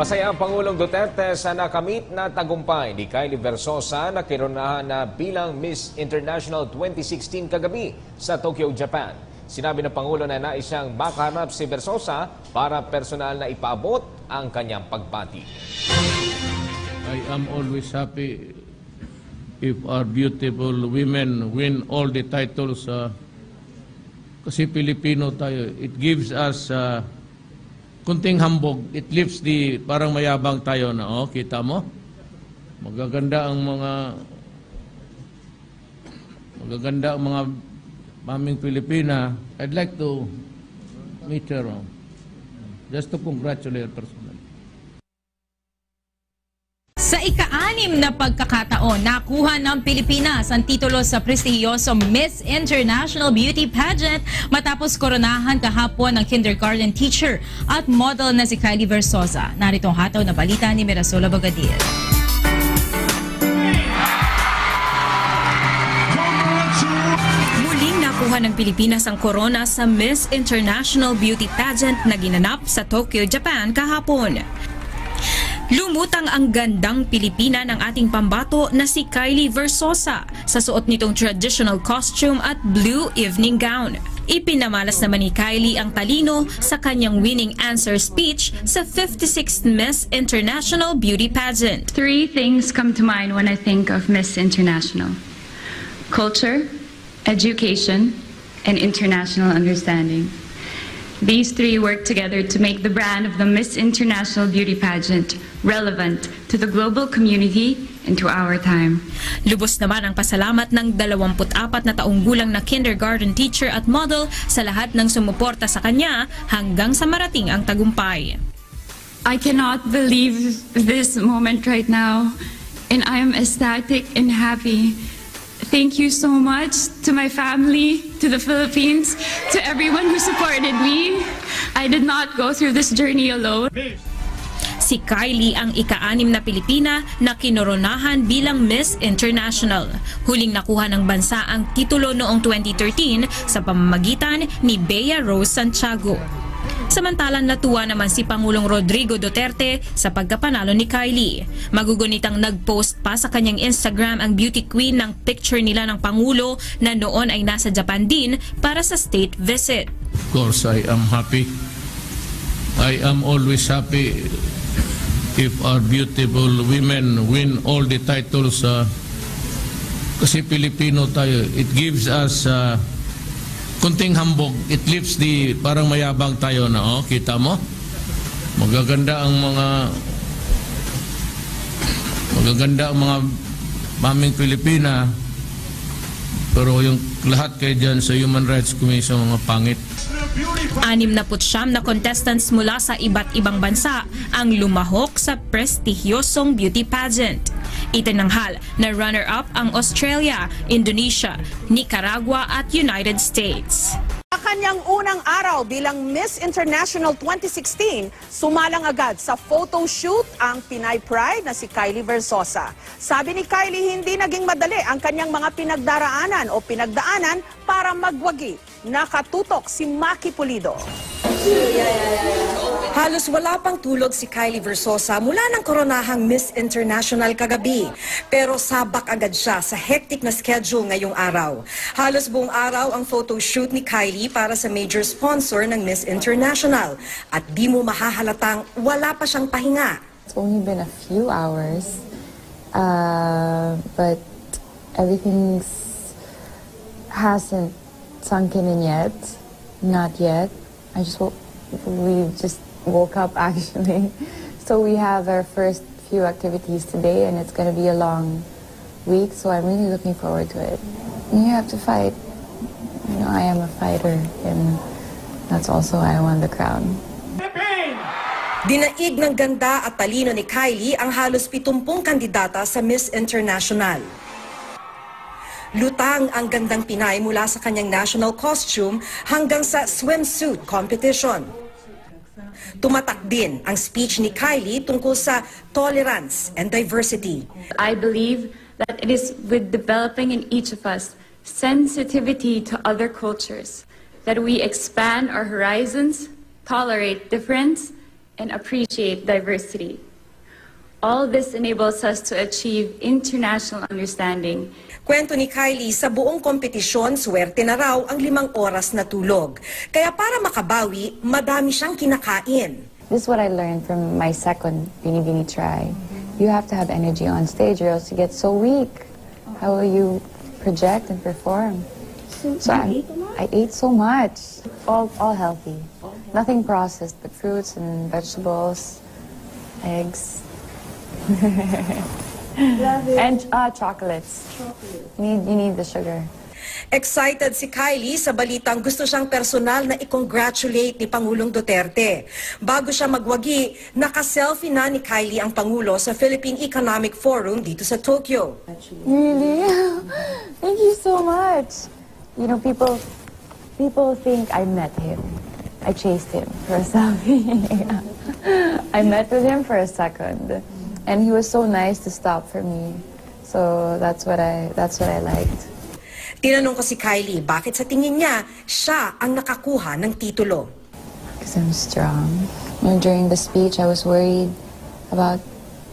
Masaya ang Pangulong Duterte sa nakamit na tagumpay ni Kylie Versosa na kironahan na bilang Miss International 2016 kagabi sa Tokyo, Japan. Sinabi ng Pangulo na nais siyang makaharap si Versosa para personal na ipaabot ang kanyang pagpati. I am always happy if our beautiful women win all the titles. uh, kasi Pilipino tayo. It gives us uh, kunting hambog. It lifts the, parang mayabang tayo na, oh, kita mo? Magaganda ang mga magaganda ang mga maming Pilipina. I'd like to meet her. oh. Just to congratulate her personally. Sa ika-anim na pagkakataon, nakuha ng Pilipinas ang titulo sa prestihiyosong Miss International Beauty Pageant matapos koronahan kahapon ng kindergarten teacher at model na si Kylie Versosa. Narito ang hataw na balita ni Mirasola Bagadir. Nakuha ng Pilipinas ang corona sa Miss International Beauty Pageant na ginanap sa Tokyo, Japan kahapon. Lumutang ang gandang Pilipina ng ating pambato na si Kylie Versosa sa suot nitong traditional costume at blue evening gown. Ipinamalas naman ni Kylie ang talino sa kanyang winning answer speech sa 56th Miss International Beauty Pageant. Three things come to mind when I think of Miss International culture, education, and international understanding. These three work together to make the brand of the Miss International Beauty Pageant relevant to the global community and to our time. Lubos naman ang pasalamat ng 24 na taong gulang na kindergarten teacher at model sa lahat ng sumuporta sa kanya hanggang sa marating ang tagumpay. I cannot believe this moment right now, and I am ecstatic and happy. Thank you so much to my family, to the Philippines, to everyone who supported me. I did not go through this journey alone. Si Kylie ang ika-anim na Pilipina na kinoronahan bilang Miss International. Huling nakuha ng bansa ang titulo noong 2013 sa pamamagitan ni Bea Rose Santiago. Samantalang natuwa naman si Pangulong Rodrigo Duterte sa pagkapanalo ni Kylie. Magugunitang nag-post pa sa kanyang Instagram ang beauty queen ng picture nila ng Pangulo na noon ay nasa Japan din para sa state visit. Of course, I am happy. I am always happy if our beautiful women win all the titles. uh, kasi Pilipino tayo. It gives us uh, kunting hambog. It lifts the, parang mayabang tayo na, oh, kita mo? Magaganda ang mga magaganda ang mga maming Pilipina pero yung lahat kayo dyan sa Human Rights Commission mga pangit. Anim na putsyam na contestants mula sa iba't ibang bansa ang lumahok sa prestigyosong beauty pageant. Itinanghal na runner-up ang Australia, Indonesia, Nicaragua at United States. Sa kanyang unang araw bilang Miss International 2016, sumalang agad sa photo shoot ang Pinay Pride na si Kylie Versosa. Sabi ni Kylie, hindi naging madali ang kanyang mga pinagdaraanan o pinagdaanan para magwagi. Nakatutok si Maki Pulido. Halos wala pang tulog si Kylie Versosa mula ng koronahang Miss International kagabi. Pero sabak agad siya sa hectic na schedule ngayong araw. Halos buong araw ang photo shoot ni Kylie para sa major sponsor ng Miss International. At di mo mahahalatang wala pa siyang pahinga. It's only been a few hours, uh, but everything's hasn't sunken in yet. Not yet. I just we just woke up actually, so we have our first few activities today, and it's going to be a long week. So I'm really looking forward to it. You have to fight. You know, I am a fighter, and that's also why I won the crown. Dinaig ng ganda at talino ni Kylie ang halos 70 kandidata sa Miss International. Lutang ang gandang Pinay mula sa kanyang national costume hanggang sa swimsuit competition. Tumatak din ang speech ni Kylie tungkol sa tolerance and diversity. I believe that it is with developing in each of us sensitivity to other cultures that we expand our horizons, tolerate difference, and appreciate diversity. All this enables us to achieve international understanding Kwento ni Kylie, sa buong kompetisyon, swerte na raw ang limang oras na tulog. Kaya para makabawi, madami siyang kinakain. This is what I learned from my second Bini Bini try. You have to have energy on stage or else you get so weak. How will you project and perform? So I, I ate so much. All, all healthy. Nothing processed, but fruits and vegetables, eggs. And uh, chocolates. You need, you need the sugar. Excited si Kylie sa balitang gusto siyang personal na i-congratulate ni Pangulong Duterte. Bago siya magwagi, naka-selfie na ni Kylie ang Pangulo sa Philippine Economic Forum dito sa Tokyo. Really? Thank you so much. You know, people people think I met him. I chased him for a selfie. I met with him for a second. And he was so nice to stop for me. So that's what I that's what I liked. Tinanong ko si Kylie, bakit sa tingin niya, siya ang nakakuha ng titulo. Because I'm strong. You know, during the speech, I was worried about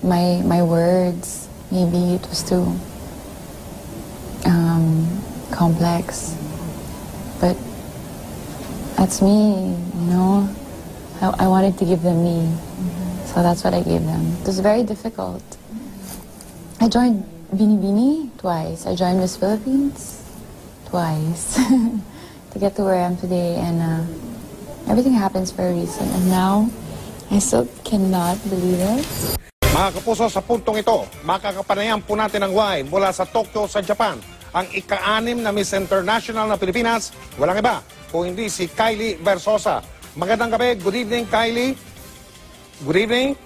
my my words. Maybe it was too um, complex. But that's me, you know. I, I wanted to give them me. So that's what I gave them. It was very difficult. I joined Bini Bini twice. I joined Miss Philippines twice to get to where I am today. And uh, everything happens for a reason. And now, I still cannot believe it. Mga kapuso, sa puntong ito, makakapanayan po natin ang Y mula sa Tokyo sa Japan. Ang ika-anim na Miss International na Pilipinas, walang iba kung hindi si Kylie Versosa. Magandang gabi. Good evening, Kylie. Good evening.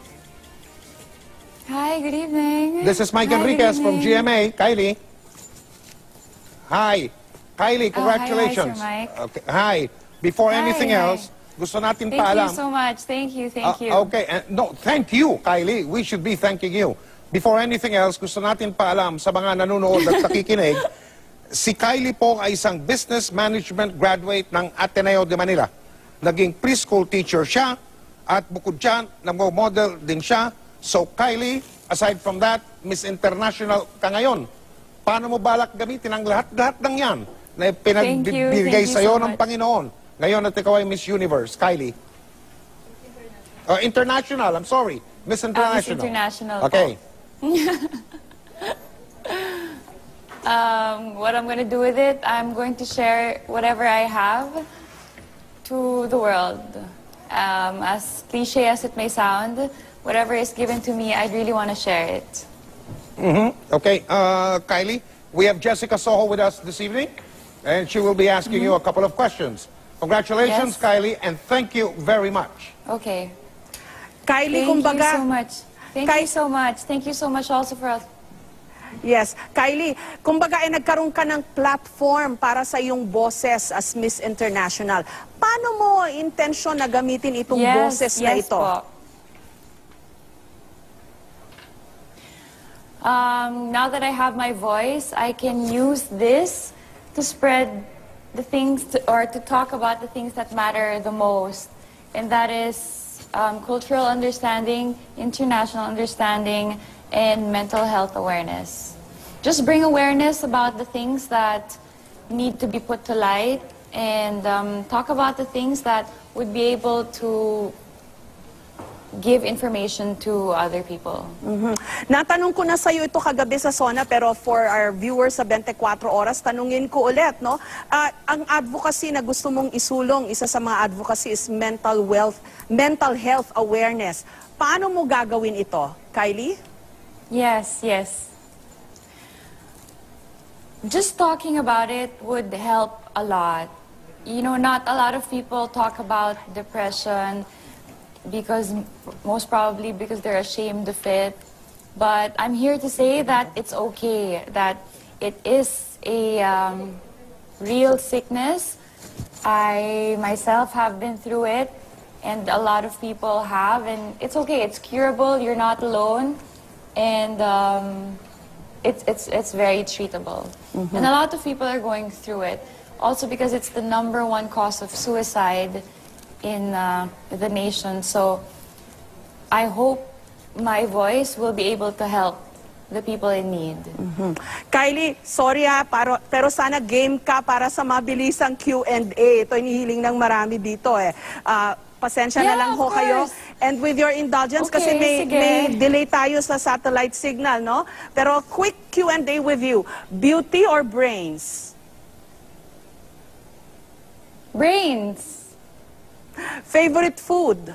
Hi, good evening. This is Mike Hi, Enriquez from. GMA. Kylie. Hi. Kylie, Oh, hi, hi, congratulations. Sir Mike. Okay. Hi. Before Hi, anything hi. else, gusto natin Thank paalam. you so much. Thank you, thank Ah, you. okay, and no, thank you, Kylie. We should be thanking you. Before anything else, gusto natin paalam sa mga nanonood at nakikinig, si Kylie po ay isang business management graduate ng Ateneo de Manila. Naging preschool teacher siya at bukod dyan, nag-model din siya. So Kylie, aside from that, Miss International ka ngayon. Paano mo balak gamitin ang lahat-lahat ng yan na pinagbibigay you sa'yo so ng much. Panginoon? Ngayon at ikaw ay Miss Universe, Kylie. Uh, international, I'm sorry. Miss International. International Okay. Um, what I'm going to do with it, I'm going to share whatever I have to the world. Um, as cliche as it may sound, whatever is given to me, I really want to share it. Okay, uh, Kylie, we have Jessica Soho with us this evening, and she will be asking you a couple of questions. Congratulations, Yes. Kylie, and thank you very much. Okay. Kylie, Thank you so much. Thank Kay- you so much. Thank you so much also for yes, Kylie, kumbaga ay nagkaroon ka ng platform para sa iyong boses as Miss International. Paano mo intensyon na gamitin itong yes, boses na yes ito? Po. Um, now that I have my voice, I can use this to spread the things to, or to talk about the things that matter the most. And that is um, cultural understanding, international understanding, and mental health awareness. Just bring awareness about the things that need to be put to light and um, talk about the things that would be able to give information to other people. Natanong ko na sa iyo ito kagabi sa SONA pero for our viewers sa 24 oras, tanungin ko ulit, no? Ah, ang advocacy na gusto mong isulong, isa sa mga advocacy is mental wealth, mental health awareness. Paano mo gagawin ito, Kylie? Yes, yes. Just talking about it would help a lot. You know, not a lot of people talk about depression because most probably because they're ashamed of it. But I'm here to say that it's okay, that it is a um, real sickness. I myself have been through it, and a lot of people have, and it's okay. It's curable. You're not alone, and um, it's it's it's very treatable. And a lot of people are going through it, also because it's the number one cause of suicide in uh, the nation. So I hope my voice will be able to help the people in need. Kylie, sorry ha, pero, pero sana game ka para sa mabilisang Q&A. Ito inihiling ng marami dito eh. Ah, pasensya na Yeah, lang of ho kayo. And with your indulgence, kasi Okay, may, sige. may delay tayo sa satellite signal, no? Pero quick Q&A with you. Beauty or brains? Brains. Favorite food?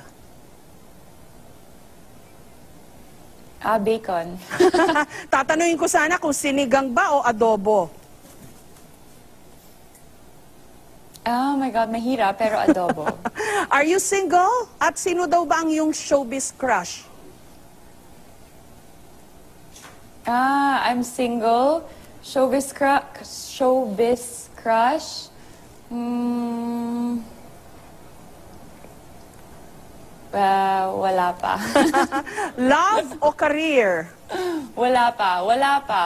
Ah, bacon. Tatanungin ko sana kung sinigang ba o adobo. Oh my God, mahirap pero adobo. Are you single? At sino daw ba ang iyong showbiz crush? ah, I'm single. Showbiz crush. Showbiz crush. Hmm. Ah, wala pa. Love o career? wala pa. Wala pa.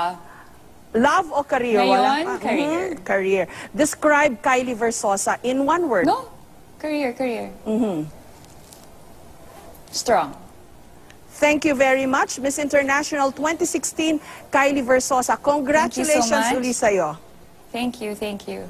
Love o career? Ngayon, Wala pa. career. Mhm, career. Describe Kylie Versosa in one word. No? Career, career. Mm-hmm. Strong. Thank you very much, Miss International 2016, Kylie Versosa. Congratulations much. uli sa'yo. Thank you, thank you.